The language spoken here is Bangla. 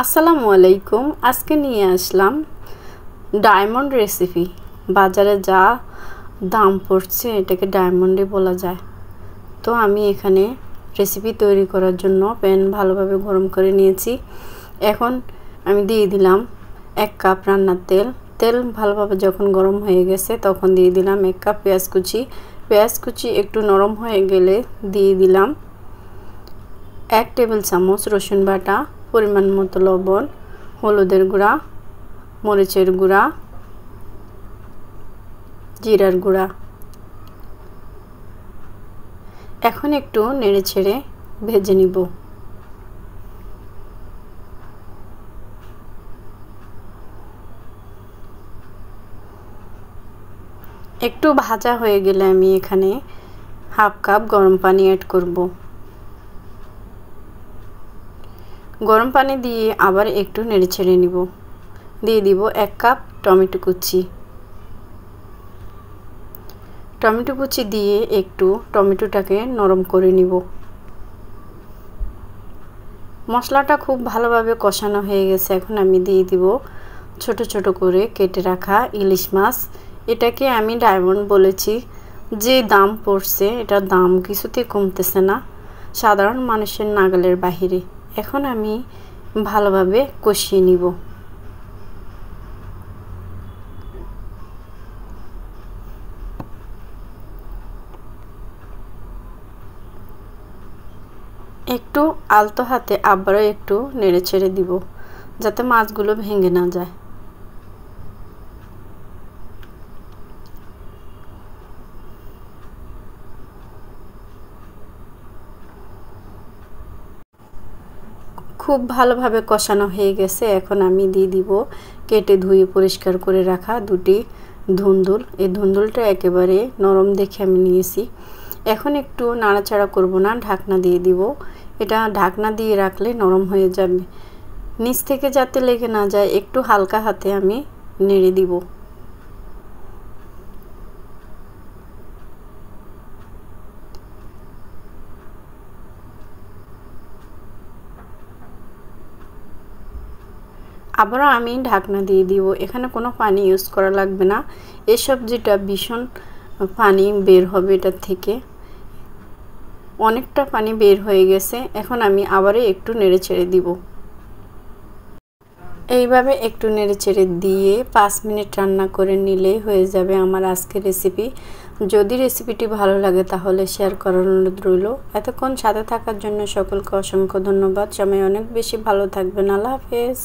আসসালামু আলাইকুম। আজকে নিয়ে আসলাম ডায়মন্ড রেসিপি। বাজারে যা দাম পড়ছে, এটাকে ডায়মন্ডে বলা যায়। তো আমি এখানে রেসিপি তৈরি করার জন্য প্যান ভালোভাবে গরম করে নিয়েছি। এখন আমি দিয়ে দিলাম এক কাপ রান্নার তেল। তেল ভালোভাবে যখন গরম হয়ে গেছে, তখন দিয়ে দিলাম এক কাপ পেঁয়াজ কুচি। পেঁয়াজ কুচি একটু নরম হয়ে গেলে দিয়ে দিলাম এক টেবিল চামচ রসুন বাটা। পরিমাণ মতো লবণ, হলুদের গুঁড়া, মরিচের গুঁড়া, জিরার গুঁড়া। এখন একটু নেড়ে ছেড়ে ভেজে নিব। একটু ভাজা হয়ে গেলে আমি এখানে হাফ কাপ গরম পানি অ্যাড করব। গরম পানি দিয়ে আবার একটু নেড়ে ছেড়ে নিব। দিয়ে দিব এক কাপ টমেটো কুচি। টমেটো কুচি দিয়ে একটু টমেটোটাকে নরম করে নিব। মশলাটা খুব ভালোভাবে কষানো হয়ে গেছে। এখন আমি দিয়ে দিব ছোট ছোট করে কেটে রাখা ইলিশ মাছ। এটাকে আমি ডায়মন্ড বলেছি। যে দাম পড়ছে, এটার দাম কিছুতেই কমতেছে না। সাধারণ মানুষের নাগালের বাহিরে। এখন আমি ভালোভাবে কষিয়ে নিব। একটু আলতো হাতে আবারও একটু নেড়ে ছেড়ে দিব, যাতে মাছগুলো ভেঙে না যায়। খুব ভালোভাবে কষানো হয়ে গেছে। এখন আমি দিয়ে দিব কেটে ধুয়ে পরিষ্কার করে রাখা দুটি ধুন্দুল। এই ধুন্দুলটা একেবারে নরম দেখে আমি নিয়েছি। এখন একটু নাড়াচাড়া করব না, ঢাকনা দিয়ে দিব। এটা ঢাকনা দিয়ে রাখলে নরম হয়ে যাবে। নিচ থেকে যাতে লেগে না যায়, একটু হালকা হাতে আমি নেড়ে দিব। আবারও আমি ঢাকনা দিয়ে দিব। এখানে কোনো পানি ইউজ করা লাগবে না। এই সবজিটা ভীষণ পানি বের হবে এটার থেকে, অনেকটা পানি বের হয়ে গেছে। এখন আমি আবারও একটু নেড়ে ছেড়ে দিব। এইভাবে একটু নেড়ে ছেড়ে দিয়ে পাঁচ মিনিট রান্না করে নিলেই হয়ে যাবে আমার আজকের রেসিপি যদি রেসিপিটি ভালো লাগে তাহলে শেয়ার করার অনুরোধ রইল। এতক্ষণ সাথে থাকার জন্য সকলকে অসংখ্য ধন্যবাদ। সময় অনেক বেশি ভালো থাকবেন। আল্লাহ হাফেজ।